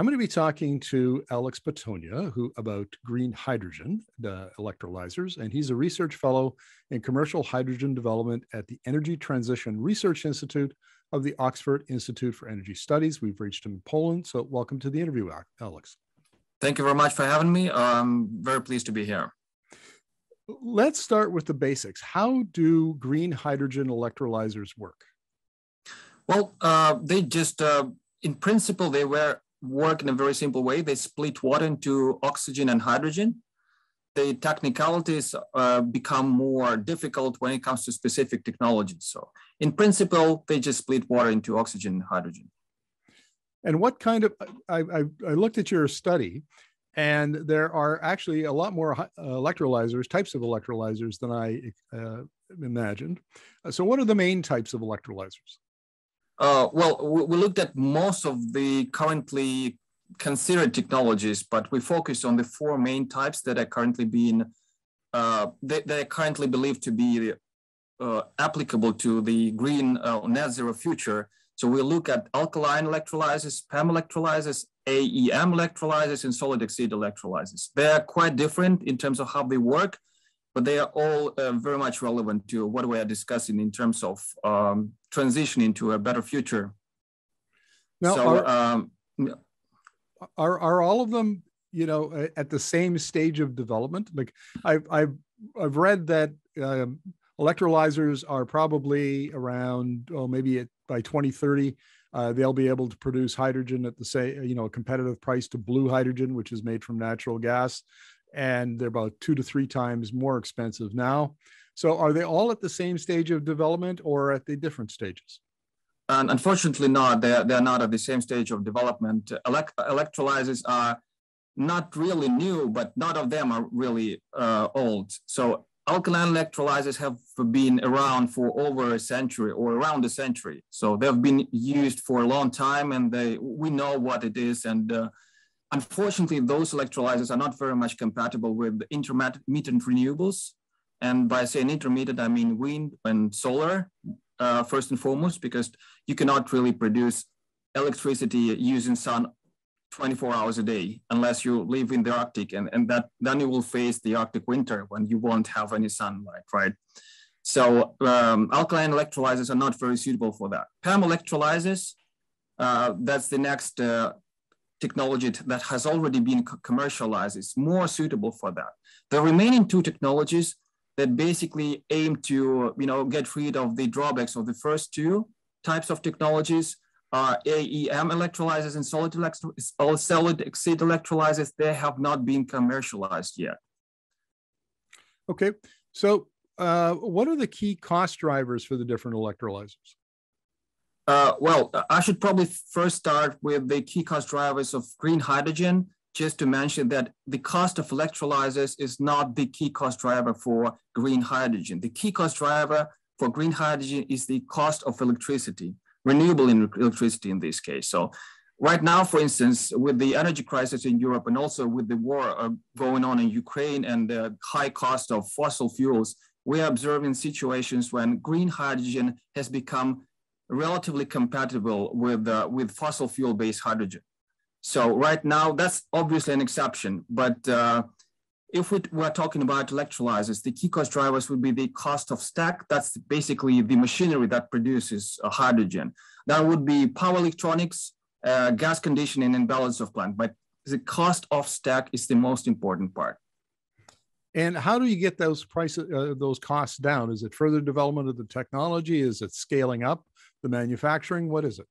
I'm going to be talking to Alex Patonia who about green hydrogen uh, electrolyzers, and he's a research fellow in commercial hydrogen development at the Energy Transition Research Institute of the Oxford Institute for Energy Studies. We've reached him in Poland, so welcome to the interview, Alex. Thank you very much for having me. I'm very pleased to be here. Let's start with the basics. How do green hydrogen electrolyzers work? Well, uh, they just, uh, in principle, they were work in a very simple way. They split water into oxygen and hydrogen. The technicalities uh, become more difficult when it comes to specific technologies. So in principle, they just split water into oxygen and hydrogen. And what kind of, I, I, I looked at your study and there are actually a lot more electrolyzers, types of electrolyzers than I uh, imagined. So what are the main types of electrolyzers? Uh, well, we looked at most of the currently considered technologies, but we focused on the four main types that are currently being uh, that, that, are currently believed to be uh, applicable to the green uh, net zero future. So we look at alkaline electrolyzers, PEM electrolyzers, AEM electrolyzers, and solid oxide electrolyzers. They're quite different in terms of how they work, but they are all uh, very much relevant to what we are discussing in terms of um, transitioning to a better future. Now, so, are, um, are, are all of them, you know, at the same stage of development? Like I've, I've, I've read that um, electrolyzers are probably around, oh, maybe at, by 2030, uh, they'll be able to produce hydrogen at the same, you know, a competitive price to blue hydrogen, which is made from natural gas and they're about two to three times more expensive now. So are they all at the same stage of development or at the different stages? And unfortunately not. They're, they're not at the same stage of development. Elect- electrolyzers are not really new, but none of them are really uh, old. So alkaline electrolyzers have been around for over a century or around a century. So they've been used for a long time and they, we know what it is. And uh, Unfortunately, those electrolyzers are not very much compatible with intermittent renewables. And by saying intermittent, I mean wind and solar, uh, first and foremost, because you cannot really produce electricity using sun 24 hours a day unless you live in the Arctic. And, and that then you will face the Arctic winter when you won't have any sunlight, right? So um, alkaline electrolyzers are not very suitable for that. PEM electrolyzers, uh, that's the next uh, technology that has already been commercialized is more suitable for that. The remaining two technologies that basically aim to you know, get rid of the drawbacks of the first two types of technologies are AEM electrolyzers and solid, electro solid oxide electrolyzers. They have not been commercialized yet. Okay, so uh, what are the key cost drivers for the different electrolyzers? Uh, well, I should probably first start with the key cost drivers of green hydrogen, just to mention that the cost of electrolyzers is not the key cost driver for green hydrogen. The key cost driver for green hydrogen is the cost of electricity, renewable electricity in this case. So right now, for instance, with the energy crisis in Europe and also with the war uh, going on in Ukraine and the high cost of fossil fuels, we are observing situations when green hydrogen has become relatively compatible with, uh, with fossil fuel-based hydrogen. So right now, that's obviously an exception, but uh, if we were talking about electrolyzers, the key cost drivers would be the cost of stack. That's basically the machinery that produces uh, hydrogen. That would be power electronics, uh, gas conditioning, and balance of plant. But the cost of stack is the most important part. And how do you get those prices, uh, those costs down? Is it further development of the technology? Is it scaling up? The manufacturing? What is it?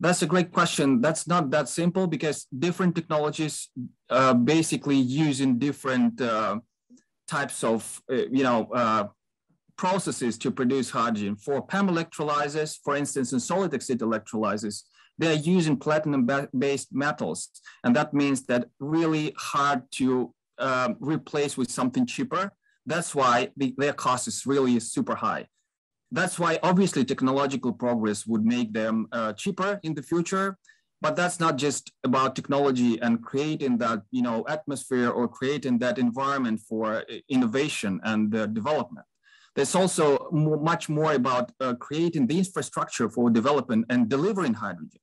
That's a great question. That's not that simple because different technologies uh, basically using different uh, types of, uh, you know, uh, processes to produce hydrogen. For PEM electrolyzers, for instance, in solid oxide electrolyzers, they're using platinum-based metals. And that means that really hard to um, replace with something cheaper. That's why the, their cost is really super high that's why obviously technological progress would make them uh, cheaper in the future but that's not just about technology and creating that you know atmosphere or creating that environment for uh, innovation and uh, development there's also much more about uh, creating the infrastructure for development and delivering hydrogen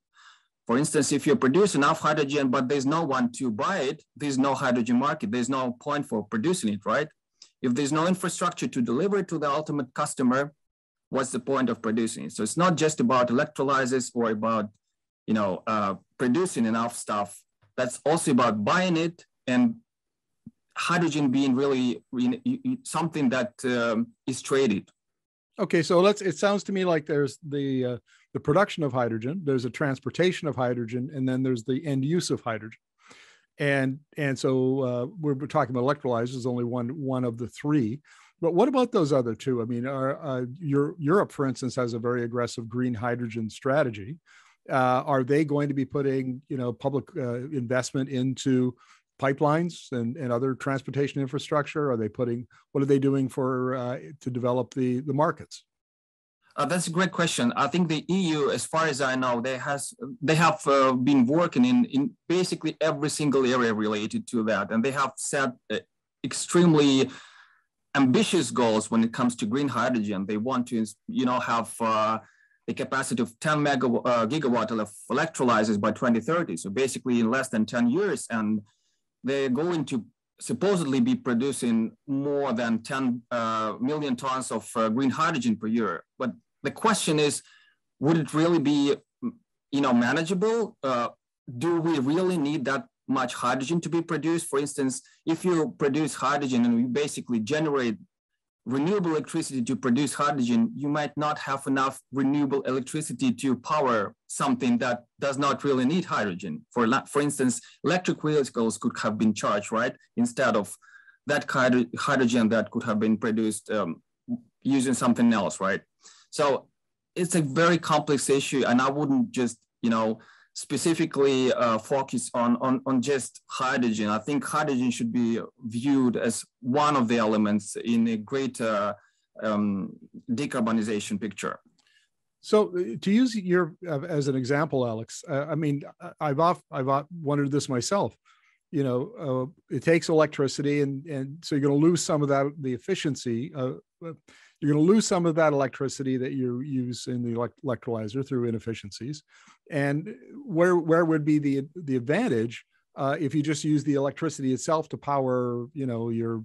For instance, if you produce enough hydrogen, but there's no one to buy it, there's no hydrogen market. There's no point for producing it, right? If there's no infrastructure to deliver it to the ultimate customer, what's the point of producing it? So it's not just about electrolyzers or about, you know, uh, producing enough stuff. That's also about buying it and hydrogen being really something that um, is traded. Okay, so let's. It sounds to me like there's the uh, the production of hydrogen, there's a transportation of hydrogen, and then there's the end use of hydrogen. And and so uh, we're, talking about electrolyzers, only one one of the three. But what about those other two? I mean, uh, Europe, for instance, has a very aggressive green hydrogen strategy. Uh, are they going to be putting, you know, public uh, investment into pipelines and, and other transportation infrastructure? Are they putting? What are they doing for uh, to develop the the markets? Uh, that's a great question. I think the EU, as far as I know, they has they have uh, been working in in basically every single area related to that, and they have set uh, extremely ambitious goals when it comes to green hydrogen. They want to, you know, have uh, the capacity of 10 megawatt, uh, gigawatt of electrolyzers by 2030. So basically, in less than 10 years, and they're going to supposedly be producing more than 10 uh, million tons of uh, green hydrogen per year. But the question is, would it really be, you know, manageable? Uh, do we really need that much hydrogen to be produced? For instance, if you produce hydrogen and you basically generate renewable electricity to produce hydrogen, you might not have enough renewable electricity to power something that does not really need hydrogen. For, for instance, electric vehicles could have been charged, right? Instead of that hydrogen that could have been produced um, using something else, right? So it's a very complex issue and I wouldn't just, you know, specifically uh, focus on, on, on just hydrogen. I think hydrogen should be viewed as one of the elements in a greater um, decarbonization picture. So uh, to use your uh, as an example, Alex, uh, I mean, I've off, I've wondered this myself. You know, uh, it takes electricity, and and so you're going to lose some of that the efficiency. Uh, you're going to lose some of that electricity that you use in the electrolyzer through inefficiencies. And where where would be the the advantage uh, if you just use the electricity itself to power, you know, your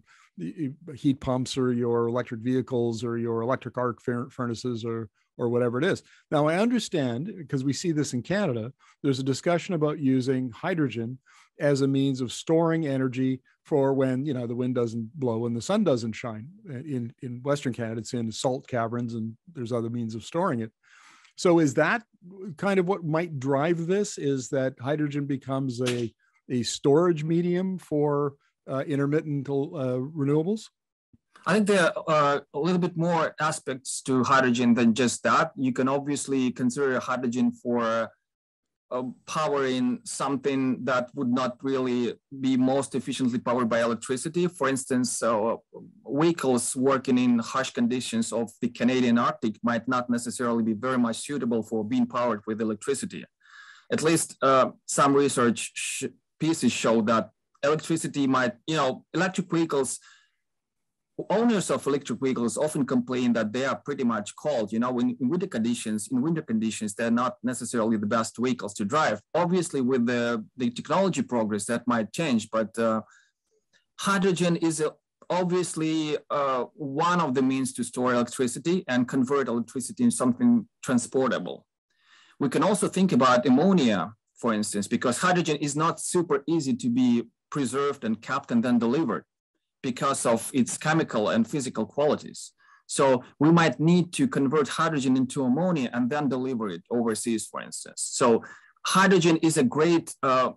heat pumps or your electric vehicles or your electric arc furnaces or or whatever it is. Now I understand because we see this in Canada. There's a discussion about using hydrogen as a means of storing energy for when you know the wind doesn't blow and the sun doesn't shine. In in Western Canada, it's in salt caverns, and there's other means of storing it. So is that kind of what might drive this? Is that hydrogen becomes a a storage medium for uh, intermittent uh, renewables? I think there are a little bit more aspects to hydrogen than just that. You can obviously consider hydrogen for uh, powering something that would not really be most efficiently powered by electricity. For instance, uh, vehicles working in harsh conditions of the Canadian Arctic might not necessarily be very much suitable for being powered with electricity. At least uh, some research sh pieces show that electricity might, you know, electric vehicles owners of electric vehicles often complain that they are pretty much cold. You know, in, in, winter conditions, in winter conditions, they're not necessarily the best vehicles to drive. Obviously, with the, the technology progress, that might change, but uh, hydrogen is a, obviously uh, one of the means to store electricity and convert electricity into something transportable. We can also think about ammonia, for instance, because hydrogen is not super easy to be preserved and kept and then delivered because of its chemical and physical qualities. So we might need to convert hydrogen into ammonia and then deliver it overseas, for instance. So hydrogen is a great uh,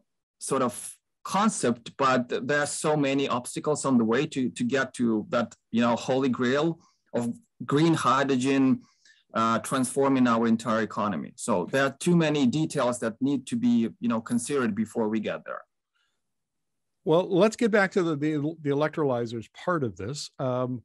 sort of concept, but there are so many obstacles on the way to, to get to that, you know, holy grail of green hydrogen uh, transforming our entire economy. So there are too many details that need to be, you know, considered before we get there. Well, let's get back to the the, the electrolyzers part of this. Um,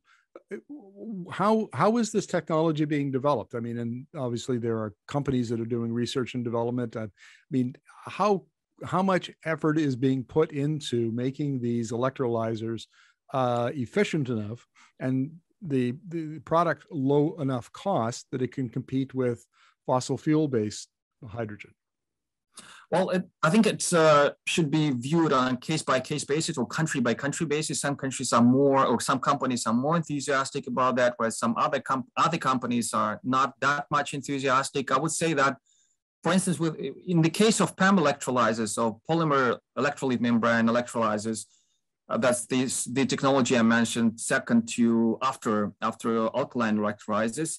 how how is this technology being developed? I mean, and obviously there are companies that are doing research and development. I mean, how how much effort is being put into making these electrolyzers uh, efficient enough and the the product low enough cost that it can compete with fossil fuel based hydrogen? Well, it, I think it uh, should be viewed on case by case basis or country by country basis. Some countries are more, or some companies are more enthusiastic about that, whereas some other com- other companies are not that much enthusiastic. I would say that, for instance, with in the case of PEM electrolyzers, or polymer electrolyte membrane electrolyzers, uh, that's this, the technology I mentioned second to after after alkaline electrolyzers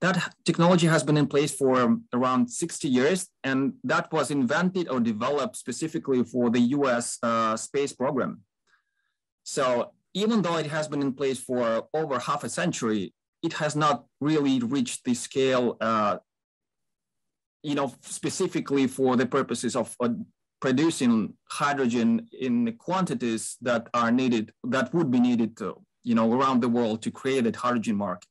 that technology has been in place for around 60 years, and that was invented or developed specifically for the US uh, space program. So even though it has been in place for over half a century, it has not really reached the scale, uh, you know, specifically for the purposes of uh, producing hydrogen in the quantities that are needed, that would be needed to, you know, around the world to create a hydrogen market.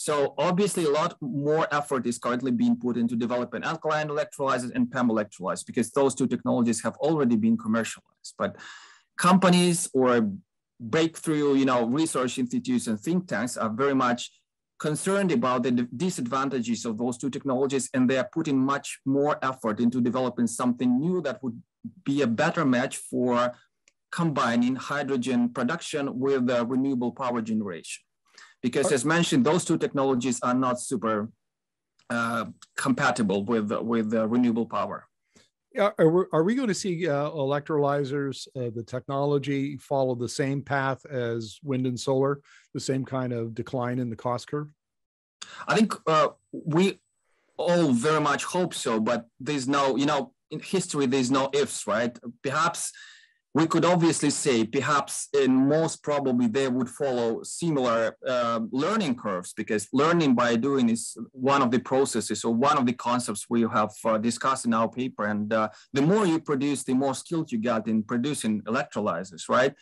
So obviously a lot more effort is currently being put into developing alkaline electrolyzers and PEM electrolyzers because those two technologies have already been commercialized. But companies or breakthrough, you know, research institutes and think tanks are very much concerned about the disadvantages of those two technologies and they are putting much more effort into developing something new that would be a better match for combining hydrogen production with the renewable power generation because as mentioned, those two technologies are not super uh, compatible with, with uh, renewable power. Are we, are we going to see uh, electrolyzers, uh, the technology follow the same path as wind and solar, the same kind of decline in the cost curve? I think uh, we all very much hope so, but there's no, you know, in history, there's no ifs, right? Perhaps we could obviously say perhaps and most probably they would follow similar uh, learning curves because learning by doing is one of the processes or one of the concepts we have uh, discussed in our paper. And uh, the more you produce the more skilled you get in producing electrolyzers right?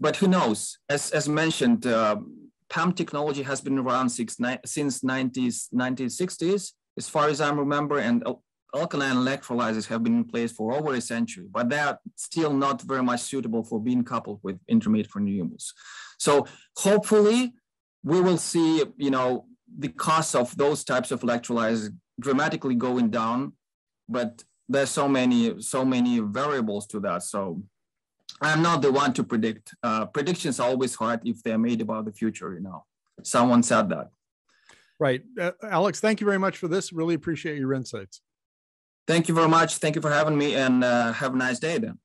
But who knows? As, as mentioned um, PEM technology has been around six, since 90s 1960s as far as I remember and alkaline electrolyzers have been in place for over a century, but they are still not very much suitable for being coupled with intermediate renewables. So hopefully we will see, you know, the cost of those types of electrolyzers dramatically going down, but there's so many, so many variables to that. So I'm not the one to predict. Uh, predictions are always hard if they're made about the future, you know. Someone said that. Right. Uh, Alex, thank you very much for this. Really appreciate your insights. Thank you very much. Thank you for having me and uh, have a nice day then.